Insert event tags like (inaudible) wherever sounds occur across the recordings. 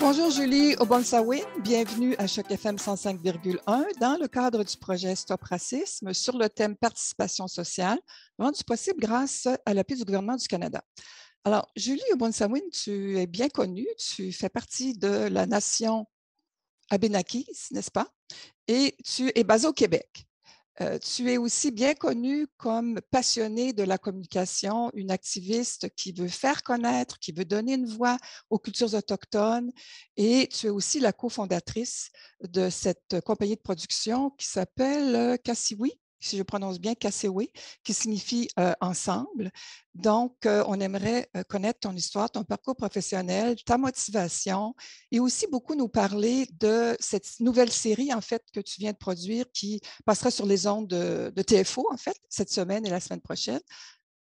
Bonjour Julie Obonsawin, bienvenue à Choc FM 105,1 dans le cadre du projet Stop Racisme sur le thème participation sociale, rendu possible grâce à l'appui du gouvernement du Canada. Alors, Julie Obonsawin, tu es bien connue, tu fais partie de la nation Abénakis, n'est-ce pas? Et tu es basée au Québec. Euh, tu es aussi bien connue comme passionnée de la communication, une activiste qui veut faire connaître, qui veut donner une voix aux cultures autochtones et tu es aussi la cofondatrice de cette compagnie de production qui s'appelle euh, Cassiwi si je prononce bien, Kassewe, qui signifie ensemble. Donc, on aimerait connaître ton histoire, ton parcours professionnel, ta motivation et aussi beaucoup nous parler de cette nouvelle série, en fait, que tu viens de produire qui passera sur les ondes de, de TFO, en fait, cette semaine et la semaine prochaine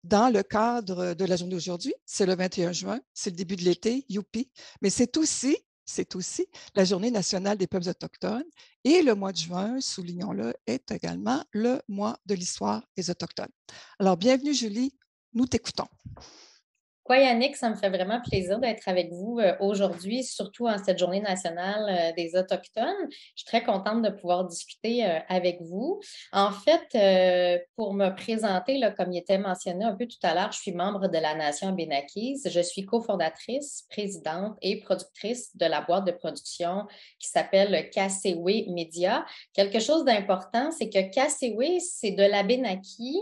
dans le cadre de la journée d'aujourd'hui. C'est le 21 juin, c'est le début de l'été, youpi. Mais c'est aussi c'est aussi la Journée nationale des peuples autochtones. Et le mois de juin, soulignons-le, est également le mois de l'histoire des Autochtones. Alors, bienvenue, Julie. Nous t'écoutons. Quoi, Yannick, ça me fait vraiment plaisir d'être avec vous euh, aujourd'hui, surtout en cette journée nationale euh, des Autochtones. Je suis très contente de pouvoir discuter euh, avec vous. En fait, pour me présenter, comme il était mentionné un peu tout à l'heure, je suis membre de la Nation Benakis. Je suis cofondatrice, présidente et productrice de la boîte de production qui s'appelle Kassewe Media. Quelque chose d'important, c'est que Kassewe, c'est de la Benaki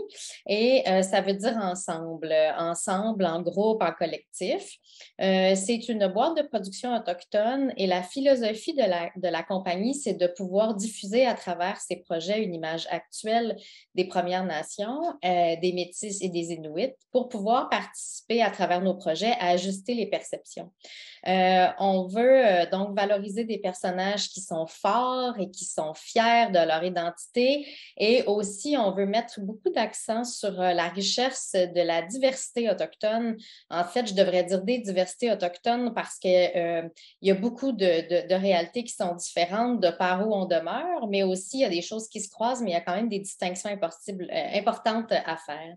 et ça veut dire ensemble. Ensemble, en en collectif. Euh, c'est une boîte de production autochtone et la philosophie de la, de la compagnie, c'est de pouvoir diffuser à travers ces projets une image actuelle des Premières Nations, euh, des Métis et des Inuits pour pouvoir participer à travers nos projets à ajuster les perceptions. Euh, on veut donc valoriser des personnages qui sont forts et qui sont fiers de leur identité et aussi on veut mettre beaucoup d'accent sur la richesse de la diversité autochtone en fait, je devrais dire des diversités autochtones parce qu'il euh, y a beaucoup de, réalités qui sont différentes de par où on demeure, mais aussi il y a des choses qui se croisent, mais il y a quand même des distinctions euh, importantes à faire.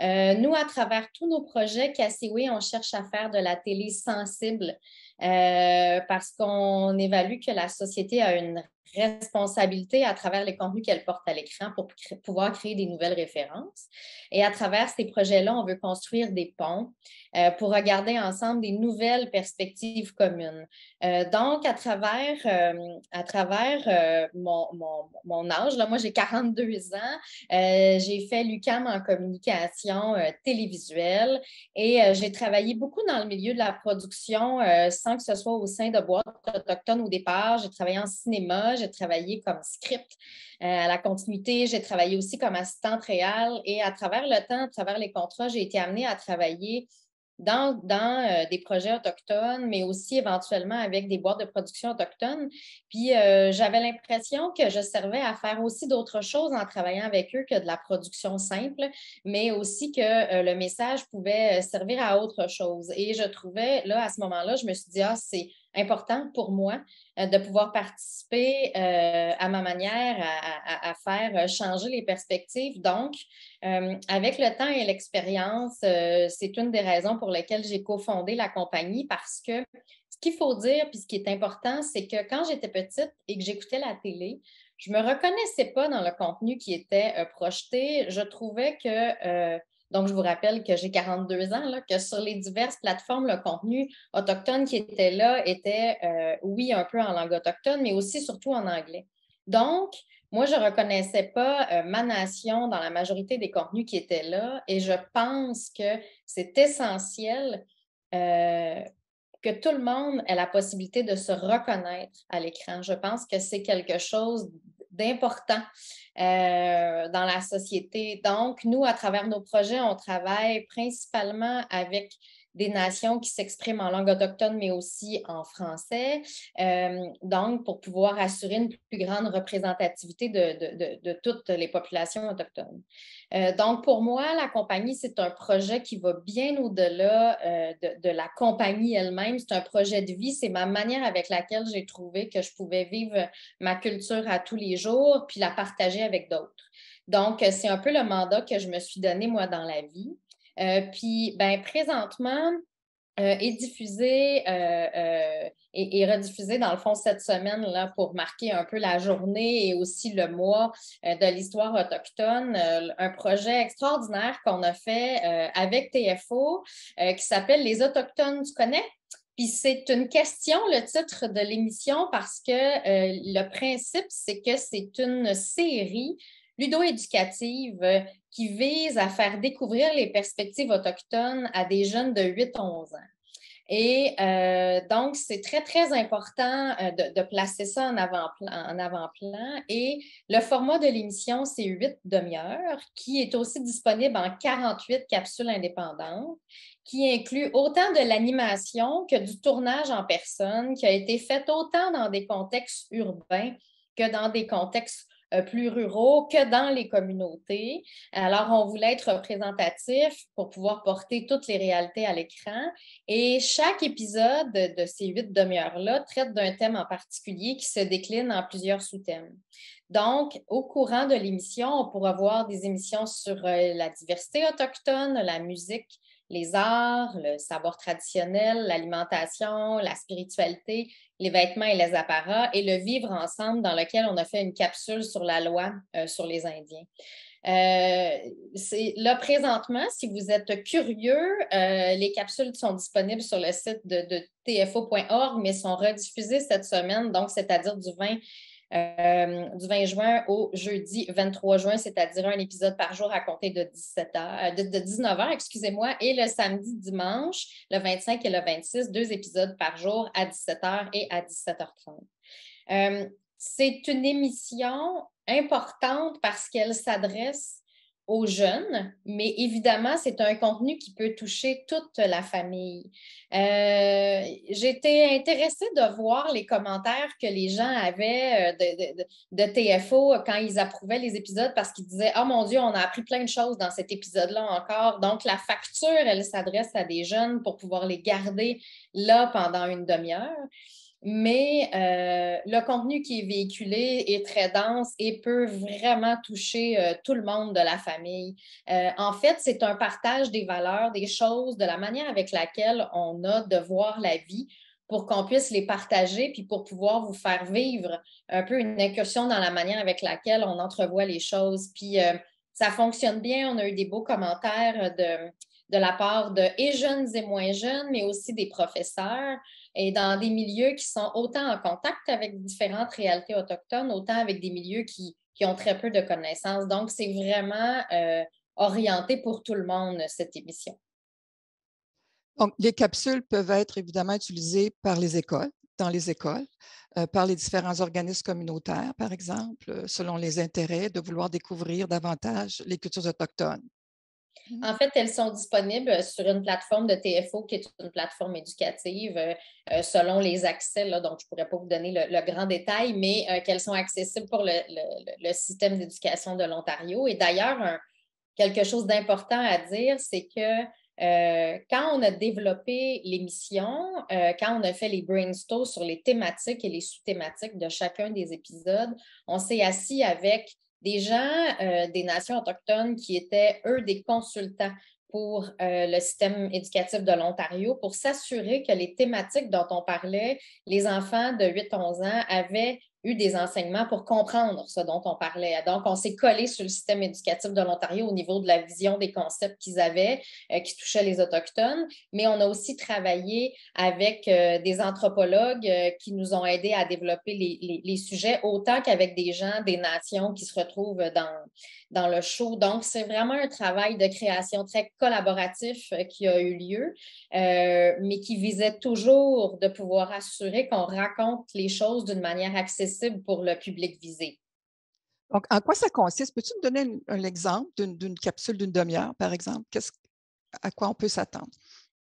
Euh, nous, à travers tous nos projets Cassiway, on cherche à faire de la télé sensible parce qu'on évalue que la société a une responsabilité à travers les contenus qu'elle porte à l'écran pour pouvoir créer des nouvelles références. Et à travers ces projets-là, on veut construire des ponts euh, pour regarder ensemble des nouvelles perspectives communes. Euh, donc, à travers, euh, à travers mon, mon, âge, là, moi j'ai 42 ans, j'ai fait l'UCAM en communication télévisuelle et j'ai travaillé beaucoup dans le milieu de la production sans que ce soit au sein de boîtes autochtones au départ. J'ai travaillé en cinéma, j'ai travaillé comme script euh, à la continuité, j'ai travaillé aussi comme assistante réelle et à travers le temps, à travers les contrats, j'ai été amenée à travailler dans, dans euh, des projets autochtones, mais aussi éventuellement avec des boîtes de production autochtones. Puis euh, j'avais l'impression que je servais à faire aussi d'autres choses en travaillant avec eux que de la production simple, mais aussi que le message pouvait servir à autre chose. Et je trouvais, là, à ce moment-là, je me suis dit, ah, c'est important pour moi euh, de pouvoir participer euh, à ma manière à, faire euh, changer les perspectives. Donc, avec le temps et l'expérience, c'est une des raisons pour lesquelles j'ai cofondé la compagnie parce que ce qu'il faut dire, puis ce qui est important, c'est que quand j'étais petite et que j'écoutais la télé, je ne me reconnaissais pas dans le contenu qui était projeté. Je trouvais que donc, je vous rappelle que j'ai 42 ans, que sur les diverses plateformes, le contenu autochtone qui était là était, euh, oui, un peu en langue autochtone, mais aussi surtout en anglais. Donc, moi, je ne reconnaissais pas euh, ma nation dans la majorité des contenus qui étaient là et je pense que c'est essentiel euh, que tout le monde ait la possibilité de se reconnaître à l'écran. Je pense que c'est quelque chose d'important euh, dans la société. Donc, nous, à travers nos projets, on travaille principalement avec des nations qui s'expriment en langue autochtone, mais aussi en français. Euh, donc, pour pouvoir assurer une plus grande représentativité de, toutes les populations autochtones. Euh, donc, pour moi, la compagnie, c'est un projet qui va bien au-delà euh, de, la compagnie elle-même. C'est un projet de vie. C'est ma manière avec laquelle j'ai trouvé que je pouvais vivre ma culture à tous les jours, puis la partager avec d'autres. Donc, c'est un peu le mandat que je me suis donné, moi, dans la vie. Euh, puis, ben, présentement, est diffusé et, rediffusé dans le fond cette semaine là, pour marquer un peu la journée et aussi le mois de l'histoire autochtone. un projet extraordinaire qu'on a fait avec TFO qui s'appelle Les Autochtones, tu connais? Puis c'est une question, le titre de l'émission, parce que euh, le principe, c'est que c'est une série ludo-éducative euh, qui vise à faire découvrir les perspectives autochtones à des jeunes de 8-11 ans. Et euh, donc, c'est très, très important de, placer ça en avant-plan. Avant-plan. Et le format de l'émission, c'est 8 demi-heures, qui est aussi disponible en 48 capsules indépendantes qui inclut autant de l'animation que du tournage en personne, qui a été fait autant dans des contextes urbains que dans des contextes euh, plus ruraux que dans les communautés. Alors, on voulait être représentatif pour pouvoir porter toutes les réalités à l'écran. Et chaque épisode de ces huit demi-heures-là traite d'un thème en particulier qui se décline en plusieurs sous-thèmes. Donc, au courant de l'émission, on pourra voir des émissions sur euh, la diversité autochtone, la musique, les arts, le savoir traditionnel, l'alimentation, la spiritualité, les vêtements et les apparats, et le vivre ensemble dans lequel on a fait une capsule sur la loi euh, sur les Indiens. Euh, là, présentement, si vous êtes curieux, les capsules sont disponibles sur le site de, de tfo.org, mais sont rediffusées cette semaine, donc c'est-à-dire du 20 euh, du 20 juin au jeudi 23 juin, c'est-à-dire un épisode par jour à compter de, 17 heures, de, 19h, excusez-moi, et le samedi, dimanche, le 25 et le 26, deux épisodes par jour à 17h et à 17h30. Euh, c'est une émission importante parce qu'elle s'adresse aux jeunes, mais évidemment, c'est un contenu qui peut toucher toute la famille. Euh, J'étais intéressée de voir les commentaires que les gens avaient euh, de, TFO quand ils approuvaient les épisodes parce qu'ils disaient Oh mon Dieu, on a appris plein de choses dans cet épisode-là encore. Donc, la facture, elle s'adresse à des jeunes pour pouvoir les garder là pendant une demi-heure mais euh, le contenu qui est véhiculé est très dense et peut vraiment toucher euh, tout le monde de la famille. Euh, en fait, c'est un partage des valeurs, des choses, de la manière avec laquelle on a de voir la vie pour qu'on puisse les partager, puis pour pouvoir vous faire vivre un peu une incursion dans la manière avec laquelle on entrevoit les choses. Puis ça fonctionne bien. On a eu des beaux commentaires de, de la part de et jeunes et moins jeunes, mais aussi des professeurs et dans des milieux qui sont autant en contact avec différentes réalités autochtones, autant avec des milieux qui, ont très peu de connaissances. Donc, c'est vraiment euh, orienté pour tout le monde, cette émission. Donc, les capsules peuvent être évidemment utilisées par les écoles, dans les écoles, euh, par les différents organismes communautaires, par exemple, selon les intérêts de vouloir découvrir davantage les cultures autochtones. En fait, elles sont disponibles sur une plateforme de TFO qui est une plateforme éducative euh, euh, selon les accès. donc, je ne pourrais pas vous donner le, grand détail, mais euh, qu'elles sont accessibles pour le, système d'éducation de l'Ontario. Et d'ailleurs, quelque chose d'important à dire, c'est que quand on a développé l'émission, quand on a fait les brainstorms sur les thématiques et les sous-thématiques de chacun des épisodes, on s'est assis avec des gens euh, des nations autochtones qui étaient, eux, des consultants pour euh, le système éducatif de l'Ontario pour s'assurer que les thématiques dont on parlait, les enfants de 8-11 ans avaient eu des enseignements pour comprendre ce dont on parlait. Donc, on s'est collé sur le système éducatif de l'Ontario au niveau de la vision des concepts qu'ils avaient euh, qui touchaient les Autochtones, mais on a aussi travaillé avec euh, des anthropologues euh, qui nous ont aidés à développer les, les sujets autant qu'avec des gens des nations qui se retrouvent dans, dans le show. Donc, c'est vraiment un travail de création très collaboratif qui a eu lieu, mais qui visait toujours de pouvoir assurer qu'on raconte les choses d'une manière accessible pour le public visé. Donc, en quoi ça consiste? Peux-tu me donner un, exemple d'une capsule d'une demi-heure, par exemple? à quoi on peut s'attendre?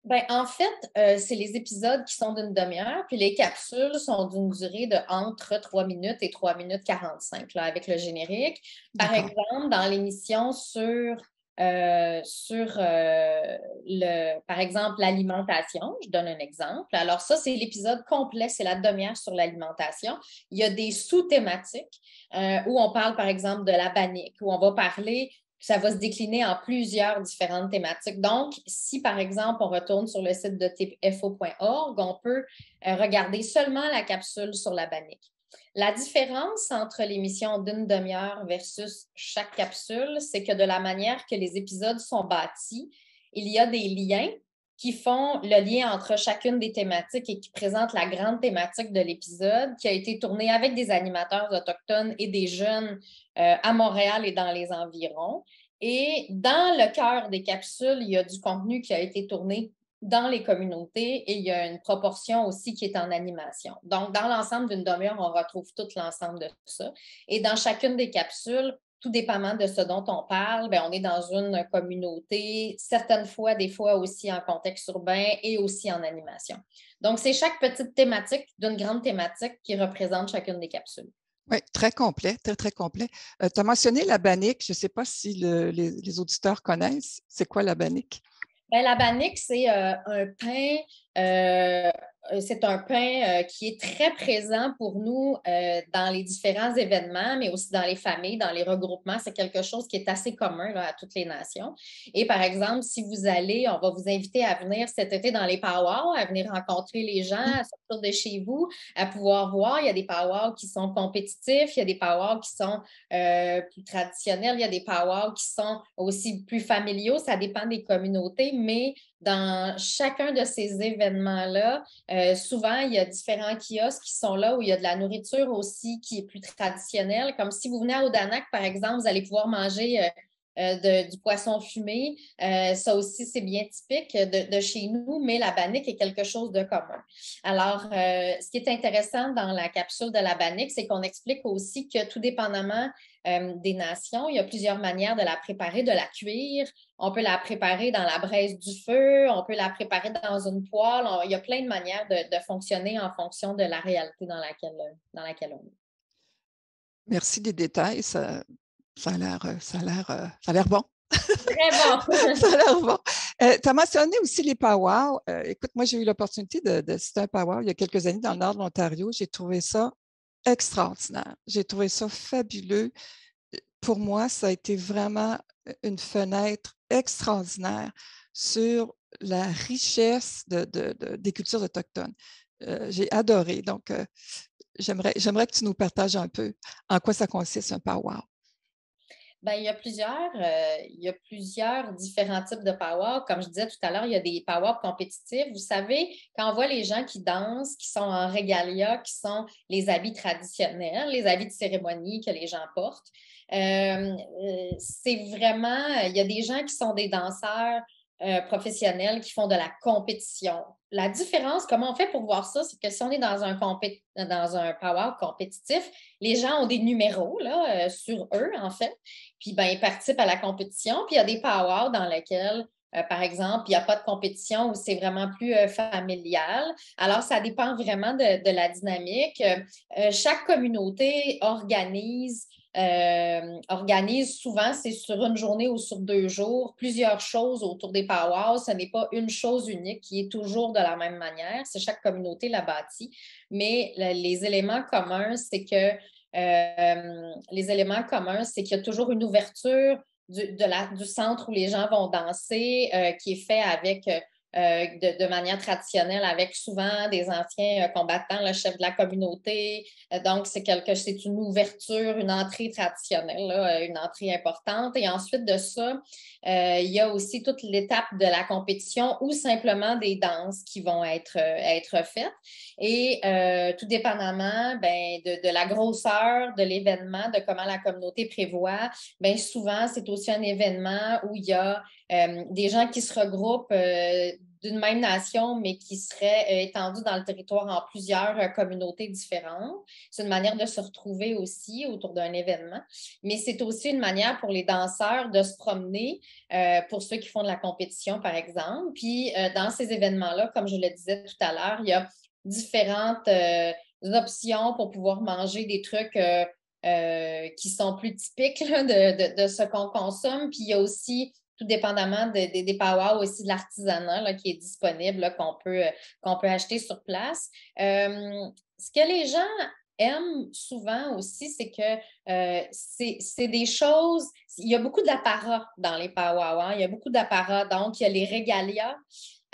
Ben, en fait, euh, c'est les épisodes qui sont d'une demi-heure, puis les capsules sont d'une durée de entre 3 minutes et 3 minutes 45, là, avec le générique. Par exemple, dans l'émission sur euh, sur euh, le, par exemple, l'alimentation. Je donne un exemple. Alors, ça, c'est l'épisode complet, c'est la demi-heure sur l'alimentation. Il y a des sous-thématiques euh, où on parle, par exemple, de la bannique, où on va parler ça va se décliner en plusieurs différentes thématiques. Donc, si par exemple, on retourne sur le site de typefo.org, on peut regarder seulement la capsule sur la bannique. La différence entre l'émission d'une demi-heure versus chaque capsule, c'est que de la manière que les épisodes sont bâtis, il y a des liens qui font le lien entre chacune des thématiques et qui présentent la grande thématique de l'épisode qui a été tourné avec des animateurs autochtones et des jeunes euh, à Montréal et dans les environs. Et dans le cœur des capsules, il y a du contenu qui a été tourné dans les communautés et il y a une proportion aussi qui est en animation. Donc, dans l'ensemble d'une demi-heure, on retrouve tout l'ensemble de ça. Et dans chacune des capsules, tout dépendamment de ce dont on parle, bien, on est dans une communauté, certaines fois, des fois aussi en contexte urbain et aussi en animation. Donc, c'est chaque petite thématique d'une grande thématique qui représente chacune des capsules. Oui, très complet, très, très complet. euh, tu as mentionné la bannique. Je ne sais pas si le- les, les auditeurs connaissent. C'est quoi la bannique? Ben, la bannique, c'est euh, un pain, euh, c'est un pain euh, qui est très présent pour nous euh, dans les différents événements, mais aussi dans les familles, dans les regroupements. C'est quelque chose qui est assez commun à toutes les nations. Et par exemple, si vous allez, on va vous inviter à venir cet été dans les powwows, à venir rencontrer les gens, à sortir de chez vous, à pouvoir voir. Il y a des powwows qui sont compétitifs, il y a des powwows qui sont euh, plus traditionnels, il y a des powwows qui sont aussi plus familiaux. Ça dépend des communautés, mais dans chacun de ces événements-là, euh, souvent, il y a différents kiosques qui sont là où il y a de la nourriture aussi qui est plus traditionnelle. Comme si vous venez à Odanak, par exemple, vous allez pouvoir manger euh, euh, du poisson fumé. Euh, ça aussi, c'est bien typique de, chez nous, mais la bannique est quelque chose de commun. Alors, euh, ce qui est intéressant dans la capsule de la bannique, c'est qu'on explique aussi que tout dépendamment des nations, il y a plusieurs manières de la préparer, de la cuire. On peut la préparer dans la braise du feu, on peut la préparer dans une poêle. Il y a plein de manières de, fonctionner en fonction de la réalité dans laquelle, dans laquelle on est. Merci des détails. Ça a l'air euh, ça a l'air, euh, ça a l'air bon. Très bon. (laughs) ça a l'air bon. tu as mentionné aussi les powwows. Euh, écoute, moi, j'ai eu l'opportunité de, de citer un powwow il y a quelques années dans le nord de l'Ontario. J'ai trouvé ça extraordinaire. J'ai trouvé ça fabuleux. Pour moi, ça a été vraiment une fenêtre extraordinaire sur la richesse de- de- de- des cultures autochtones. Euh, j'ai adoré. Donc, euh, j'aimerais, j'aimerais que tu nous partages un peu en quoi ça consiste un powwow. Ben, il y a plusieurs, euh, il y a plusieurs différents types de power. Comme je disais tout à l'heure, il y a des power compétitifs. Vous savez, quand on voit les gens qui dansent, qui sont en régalia, qui sont les habits traditionnels, les habits de cérémonie que les gens portent, euh, euh, c'est vraiment, il y a des gens qui sont des danseurs euh, professionnels qui font de la compétition. La différence, comment on fait pour voir ça, c'est que si on est dans un, dans power compétitif, les gens ont des numéros euh, sur eux, en fait. Puis, ben, ils participent à la compétition. Puis, il y a des powwows dans lesquels, euh, par exemple, il n'y a pas de compétition où c'est vraiment plus familial. Alors, ça dépend vraiment de, la dynamique. Chaque communauté organise euh, organise souvent, c'est sur une journée ou sur deux jours, plusieurs choses autour des powwows. Ce n'est pas une chose unique qui est toujours de la même manière. C'est chaque communauté la bâtie. Mais le- les éléments communs, c'est que euh, les éléments communs, c'est qu'il y a toujours une ouverture du centre où les gens vont danser, euh, qui est fait avec euh, de, manière traditionnelle, avec souvent des anciens euh, combattants, le chef de la communauté. Euh, donc, c'est quelque, c'est une ouverture, une entrée traditionnelle, une entrée importante. Et ensuite de ça, il y a aussi toute l'étape de la compétition ou simplement des danses qui vont être, être faites. Et tout dépendamment ben, de, de la grosseur de l'événement, de comment la communauté prévoit, ben, souvent, c'est aussi un événement où il y a euh, des gens qui se regroupent euh, d'une même nation, mais qui seraient euh, étendus dans le territoire en plusieurs communautés différentes. C'est une manière de se retrouver aussi autour d'un événement, mais c'est aussi une manière pour les danseurs de se promener, pour ceux qui font de la compétition, par exemple. Puis, dans ces événements-là, comme je le disais tout à l'heure, il y a différentes options pour pouvoir manger des trucs qui sont plus typiques de, ce qu'on consomme. Puis il y a aussi, tout dépendamment de, de, des powwows, aussi de l'artisanat qui est disponible, qu'on peut, qu'on peut acheter sur place. Euh, ce que les gens aime souvent aussi, c'est que euh, c'est des choses, il y a beaucoup d'apparat dans les powwows, il y a beaucoup d'apparat. Donc, il y a les régalias.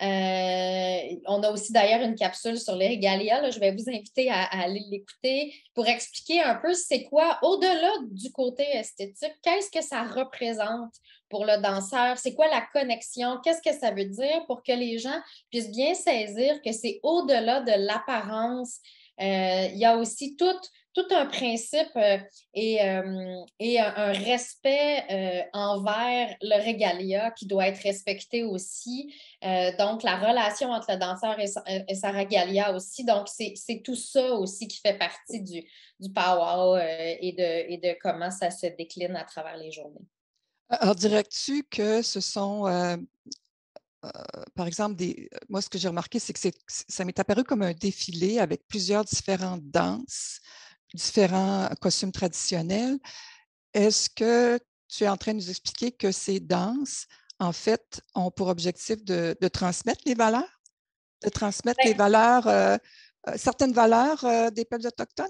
Euh, on a aussi d'ailleurs une capsule sur les régalias. Je vais vous inviter à, aller l'écouter pour expliquer un peu c'est quoi, au-delà du côté esthétique, qu'est-ce que ça représente pour le danseur, c'est quoi la connexion, qu'est-ce que ça veut dire pour que les gens puissent bien saisir que c'est au-delà de l'apparence? Euh, il y a aussi tout, tout un principe euh, et, euh, et un, respect envers le régalia qui doit être respecté aussi. donc, la relation entre le danseur et sa, et aussi. Donc, c'est tout ça aussi qui fait partie du, du powwow et, de, et de comment ça se décline à travers les journées. Alors, dirais-tu que ce sont, par exemple, des, moi, ce que j'ai remarqué, c'est que ça m'est apparu comme un défilé avec plusieurs différentes danses, différents costumes traditionnels. Est-ce que tu es en train de nous expliquer que ces danses, en fait, ont pour objectif de, transmettre les valeurs, de transmettre les valeurs, certaines valeurs des peuples autochtones?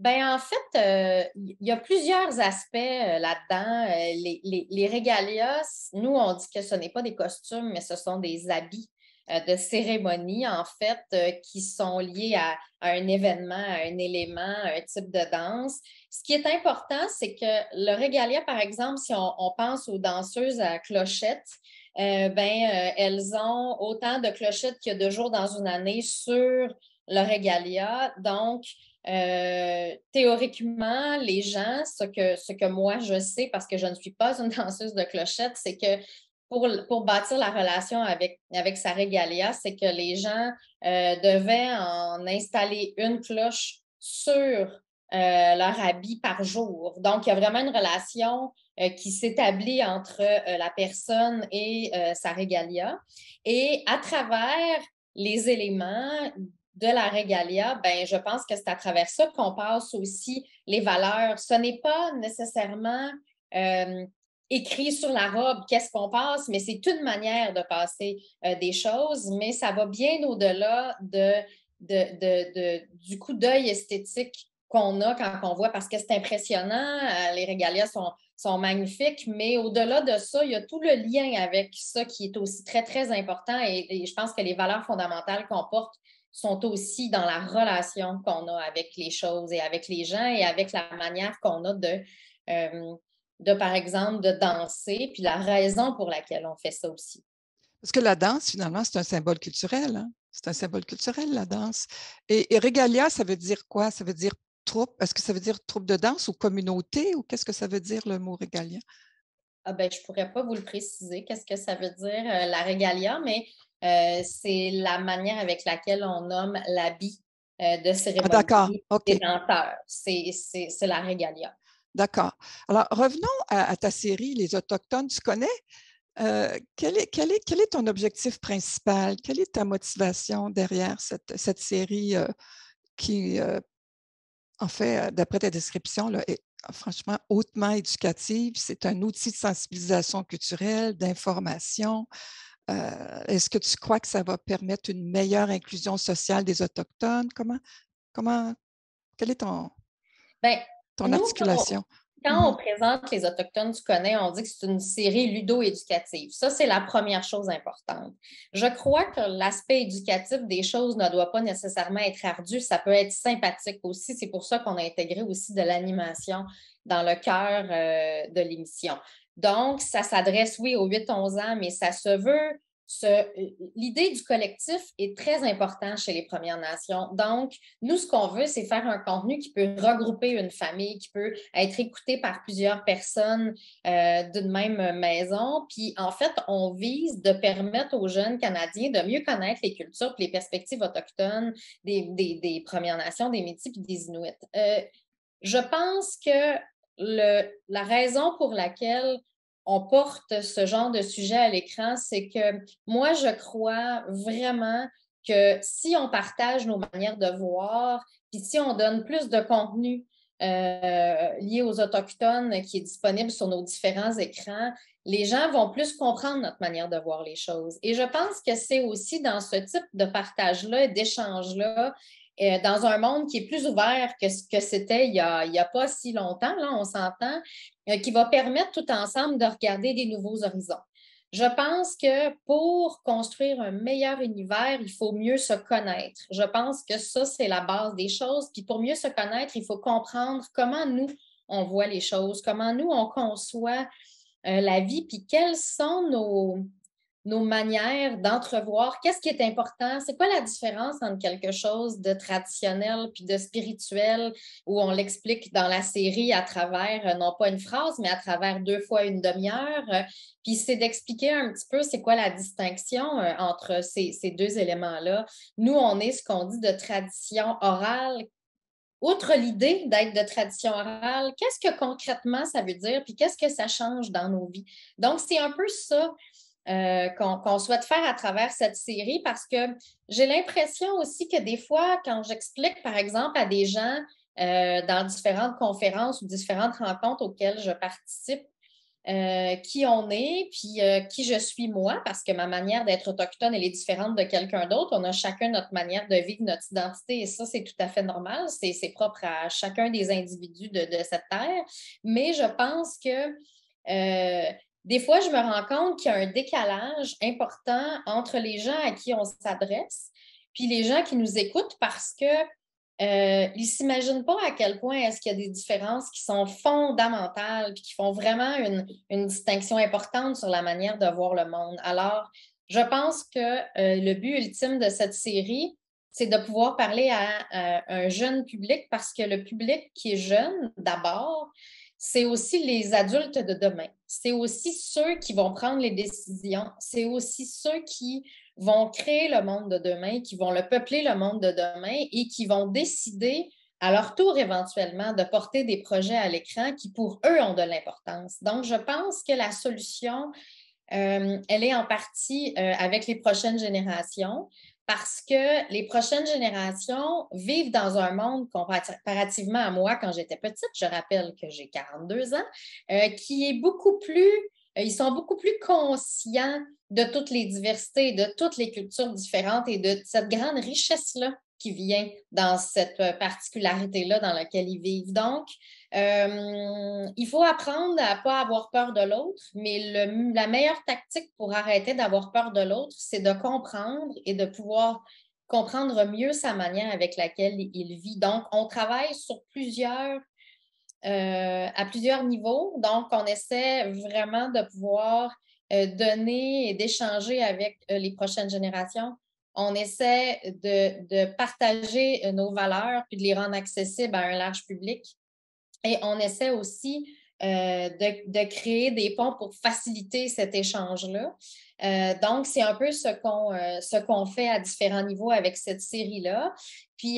Ben, en fait, euh, il y a plusieurs aspects euh, là-dedans. Euh, les, les, les, régalias, nous, on dit que ce n'est pas des costumes, mais ce sont des habits de cérémonie, en fait, qui sont liés à, un événement, à un élément, à un type de danse. Ce qui est important, c'est que le régalia, par exemple, si on, pense aux danseuses à clochettes, ben, elles ont autant de clochettes qu'il y a de jours dans une année sur le régalia. Donc, euh, théoriquement, les gens, ce que, ce que moi je sais, parce que je ne suis pas une (laughs) danseuse de clochette, c'est que pour, pour, bâtir la relation avec, avec sa régalia, c'est que les gens euh, devaient en installer une cloche sur euh, leur habit par jour. Donc, il y a vraiment une relation qui s'établit entre la personne et sa régalia. Et à travers les éléments de la régalia, ben, je pense que c'est à travers ça qu'on passe aussi les valeurs. Ce n'est pas nécessairement euh, écrit sur la robe qu'est-ce qu'on passe, mais c'est une manière de passer euh, des choses, mais ça va bien au-delà de, de, du coup d'œil esthétique qu'on a quand on voit, parce que c'est impressionnant, euh, les régalias sont, sont magnifiques, mais au-delà de ça, il y a tout le lien avec ça qui est aussi très, très important et je pense que les valeurs fondamentales qu'on porte sont aussi dans la relation qu'on a avec les choses et avec les gens et avec la manière qu'on a de, euh, de, par exemple, de danser, puis la raison pour laquelle on fait ça aussi. Parce que la danse, finalement, c'est un symbole culturel. Hein. C'est un symbole culturel, la danse. Et, et, regalia, ça veut dire quoi? Ça veut dire troupe. Est-ce que ça veut dire troupe de danse ou communauté ou qu'est-ce que ça veut dire le mot regalia? Ah ben, je ne pourrais pas vous le préciser, qu'est-ce que ça veut dire euh, la regalia, mais euh, c'est la manière avec laquelle on nomme l'habit euh, de ah, cérémonie D'accord. des danseurs. C'est la régalia. D'accord. Alors, revenons à, ta série, Les Autochtones. Tu connais? Euh, quel, est, quel, quel, ton objectif principal? Quelle est ta motivation derrière cette, série qui, en fait, d'après ta description, est franchement hautement éducative? C'est un outil de sensibilisation culturelle, d'information. Euh, est-ce que tu crois que ça va permettre une meilleure inclusion sociale des Autochtones? Comment, comment, quelle est ton, ben, ton articulation? Quand on mmh présente les Autochtones, tu connais, on dit que c'est une série ludo-éducative. Ça, c'est la première chose importante. Je crois que l'aspect éducatif des choses ne doit pas nécessairement être ardu, ça peut être sympathique aussi. C'est pour ça qu'on a intégré aussi de l'animation dans le cœur euh, de l'émission. Donc, ça s'adresse, oui, aux 8-11 ans, mais ça se veut. L'idée du collectif est très importante chez les Premières Nations. Donc, nous, ce qu'on veut, c'est faire un contenu qui peut regrouper une famille, qui peut être écouté par plusieurs personnes euh, d'une même maison. Puis, en fait, on vise de permettre aux jeunes Canadiens de mieux connaître les cultures les perspectives autochtones des, Premières Nations, des Métis et des Inuits. Euh, je pense que la raison pour laquelle on porte ce genre de sujet à l'écran, c'est que moi, je crois vraiment que si on partage nos manières de voir, puis si on donne plus de contenu euh, lié aux Autochtones qui est disponible sur nos différents écrans, les gens vont plus comprendre notre manière de voir les choses. Et je pense que c'est aussi dans ce type de partage-là et d'échange-là euh, dans un monde qui est plus ouvert que ce que c'était il n'y a, pas si longtemps, là, on s'entend, euh, qui va permettre tout ensemble de regarder des nouveaux horizons. Je pense que pour construire un meilleur univers, il faut mieux se connaître. Je pense que ça, c'est la base des choses. Puis pour mieux se connaître, il faut comprendre comment nous, on voit les choses, comment nous, on conçoit euh, la vie, puis quels sont nos, nos manières d'entrevoir qu'est-ce qui est important, c'est quoi la différence entre quelque chose de traditionnel puis de spirituel, où on l'explique dans la série à travers, euh, non pas une phrase, mais à travers deux fois une demi-heure? Euh, puis c'est d'expliquer un petit peu c'est quoi la distinction euh, entre ces, ces deux éléments-là. Nous, on est ce qu'on dit de tradition orale outre l'idée d'être de tradition orale, qu'est-ce que concrètement ça veut dire, puis qu'est-ce que ça change dans nos vies? Donc, c'est un peu ça euh, qu'on souhaite faire à travers cette série parce que j'ai l'impression aussi que des fois, quand j'explique, par exemple, à des gens euh, dans différentes conférences ou différentes rencontres auxquelles je participe, euh, qui on est, puis qui je suis moi, parce que ma manière d'être autochtone, elle est différente de quelqu'un d'autre. On a chacun notre manière de vivre, notre identité, et ça, c'est tout à fait normal. C'est propre à chacun des individus de, de, cette terre. Mais je pense que des fois, je me rends compte qu'il y a un décalage important entre les gens à qui on s'adresse puis les gens qui nous écoutent parce que euh, ils ne s'imaginent pas à quel point est-ce qu'il y a des différences qui sont fondamentales puis qui font vraiment une, distinction importante sur la manière de voir le monde. Alors, je pense que euh, le but ultime de cette série, c'est de pouvoir parler à, un jeune public parce que le public qui est jeune, d'abord, c'est aussi les adultes de demain. C'est aussi ceux qui vont prendre les décisions. C'est aussi ceux qui vont créer le monde de demain, qui vont le peupler le monde de demain et qui vont décider à leur tour éventuellement de porter des projets à l'écran qui pour eux ont de l'importance. Donc, je pense que la solution, euh, elle est en partie euh, avec les prochaines générations parce que les prochaines générations vivent dans un monde comparativement à moi quand j'étais petite, je rappelle que j'ai 42 ans, euh, qui est beaucoup plus, euh, ils sont beaucoup plus conscients de toutes les diversités, de toutes les cultures différentes et de cette grande richesse-là qui vient dans cette euh, particularité-là dans laquelle ils vivent. Donc, euh, il faut apprendre à ne pas avoir peur de l'autre, mais la meilleure tactique pour arrêter d'avoir peur de l'autre, c'est de comprendre et de pouvoir comprendre mieux sa manière avec laquelle il vit. Donc, on travaille sur plusieurs, euh, à plusieurs niveaux. Donc, on essaie vraiment de pouvoir donner et d'échanger avec les prochaines générations. On essaie de, partager nos valeurs puis de les rendre accessibles à un large public. Et on essaie aussi euh, de, créer des ponts pour faciliter cet échange-là. Euh, donc, c'est un peu ce qu'on euh, ce qu'on fait à différents niveaux avec cette série-là. Puis,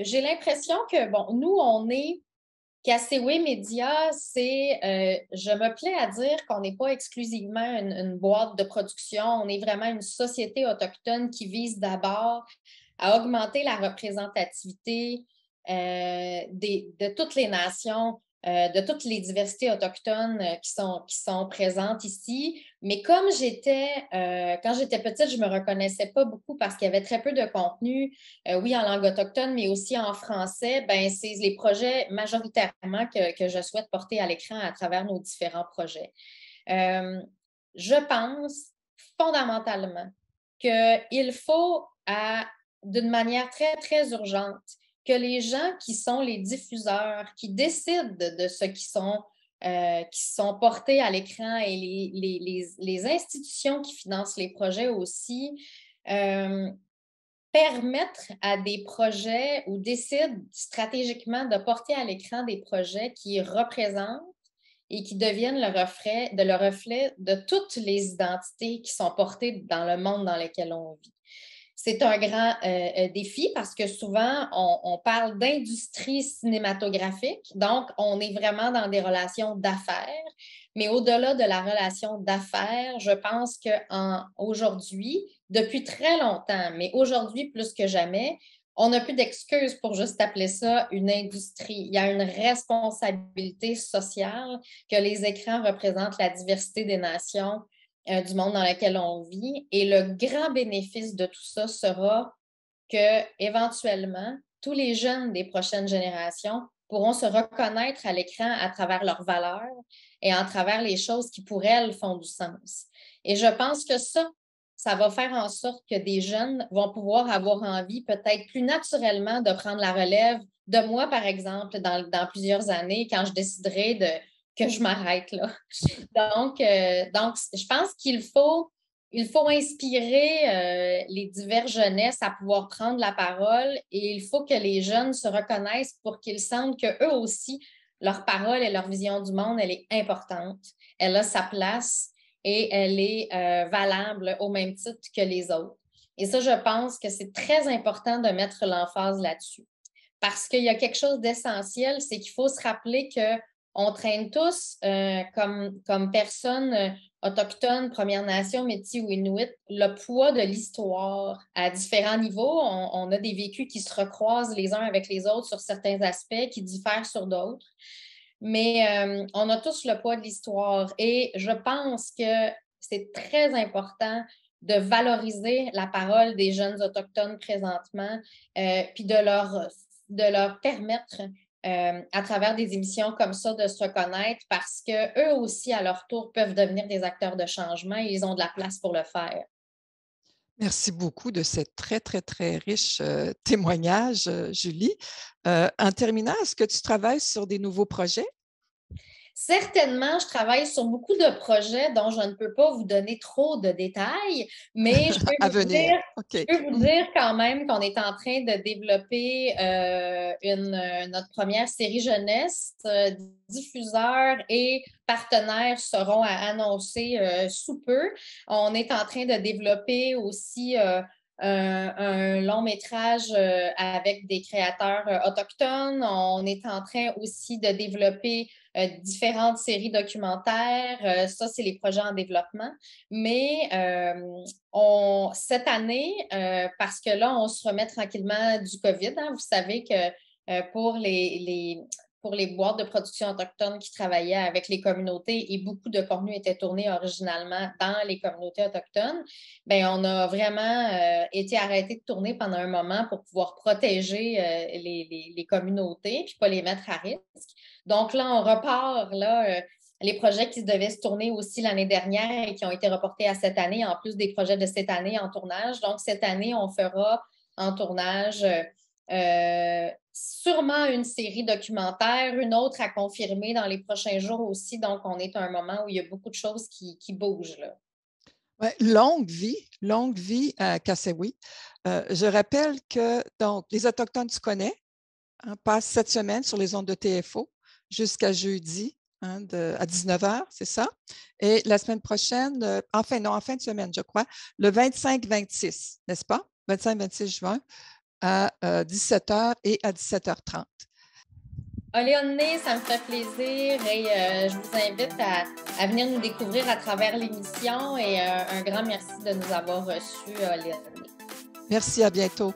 j'ai l'impression que, bon, nous, on est Casseway Media, c'est, je me plais à dire qu'on n'est pas exclusivement une, boîte de production, on est vraiment une société autochtone qui vise d'abord à augmenter la représentativité, euh, de toutes les nations, euh, de toutes les diversités autochtones euh, qui, sont, qui présentes ici. Mais comme j'étais, quand j'étais petite, je ne me reconnaissais pas beaucoup parce qu'il y avait très peu de contenu, oui, en langue autochtone, mais aussi en français. Ben, c'est les projets majoritairement que, que, je souhaite porter à l'écran à travers nos différents projets. je pense fondamentalement qu'il faut, d'une manière très, très urgente, que les gens qui sont les diffuseurs, qui décident de ce qui sont, euh, qui sont portés à l'écran et les, les, institutions qui financent les projets aussi, euh, permettre à des projets ou décident stratégiquement de porter à l'écran des projets qui représentent et qui deviennent le reflet, de le reflet de toutes les identités qui sont portées dans le monde dans lequel on vit c'est un grand euh, euh, défi parce que souvent, on, parle d'industrie cinématographique, donc on est vraiment dans des relations d'affaires. Mais au-delà de la relation d'affaires, je pense qu'aujourd'hui, depuis très longtemps, mais aujourd'hui plus que jamais, on n'a plus d'excuses pour juste appeler ça une industrie. Il y a une responsabilité sociale que les écrans représentent la diversité des nations, euh, du monde dans lequel on vit. Et le grand bénéfice de tout ça sera que éventuellement tous les jeunes des prochaines générations pourront se reconnaître à l'écran à travers leurs valeurs et à travers les choses qui pour elles font du sens. Et je pense que ça, ça va faire en sorte que des jeunes vont pouvoir avoir envie peut-être plus naturellement de prendre la relève de moi, par exemple, dans, plusieurs années, quand je déciderai de, que je m'arrête là. Donc, euh, donc je pense qu'il faut, il faut inspirer euh, les diverses jeunesses à pouvoir prendre la parole et il faut que les jeunes se reconnaissent pour qu'ils sentent qu'eux aussi, leur parole et leur vision du monde, elle est importante. Elle a sa place et elle est euh, valable au même titre que les autres. Et ça, je pense que c'est très important de mettre l'emphase là-dessus. Parce qu'il y a quelque chose d'essentiel, c'est qu'il faut se rappeler qu'on traîne tous euh, comme, comme personnes euh, autochtones, Premières Nations, Métis ou Inuit, le poids de l'histoire à différents niveaux. On, on, a des vécus qui se recroisent les uns avec les autres sur certains aspects, qui diffèrent sur d'autres mais euh, on a tous le poids de l'histoire et je pense que c'est très important de valoriser la parole des jeunes autochtones présentement, puis de leur, de leur permettre euh, à travers des émissions comme ça de se reconnaître parce qu'eux aussi, à leur tour, peuvent devenir des acteurs de changement et ils ont de la place pour le faire. Merci beaucoup de ce très, très, très riche témoignage, Julie. en terminant, est-ce que tu travailles sur des nouveaux projets? Certainement, je travaille sur beaucoup de projets dont je ne peux pas vous donner trop de détails, mais je peux, (laughs) vous, dire, vous dire, quand même qu'on est en train de développer une, notre première série jeunesse. diffuseurs et partenaires seront à annoncer sous peu. On est en train de développer aussi un, long métrage euh, avec des créateurs euh, autochtones. On est en train aussi de développer euh, différentes séries documentaires. ça, c'est les projets en développement. Mais on, cette année, parce que là, on se remet tranquillement du COVID, hein, vous savez que pour les, les, pour les boîtes de production autochtones qui travaillaient avec les communautés et beaucoup de contenu était tourné originalement dans les communautés autochtones, bien, on a vraiment euh, été arrêté de tourner pendant un moment pour pouvoir protéger euh, les, communautés puis pas les mettre à risque. Donc là, on repart là, euh, les projets qui devaient se tourner aussi l'année dernière et qui ont été reportés à cette année, en plus des projets de cette année en tournage. Donc, cette année, on fera en tournage euh, sûrement une série documentaire, une autre à confirmer dans les prochains jours aussi. Donc, on est à un moment où il y a beaucoup de choses qui, bougent. Là. longue vie, longue vie à Kassewi. Euh, je rappelle que donc, les Autochtones, tu connais, hein, passent cette semaine sur les ondes de TFO jusqu'à jeudi hein, à 19h, c'est ça? Et la semaine prochaine, euh, enfin non, en fin de semaine, je crois, le 25-26, n'est-ce pas? 25-26 juin, à 17h euh, et à 17h30. Oléoné, ça me fait plaisir et euh, je vous invite à, venir nous découvrir à travers l'émission et euh, un grand merci de nous avoir reçus, Oléoné. Merci, à bientôt.